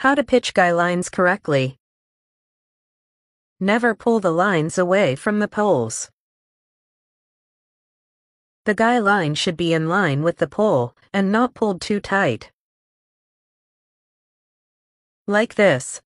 How to pitch guy lines correctly. Never pull the lines away from the poles. The guy line should be in line with the pole and not pulled too tight. Like this.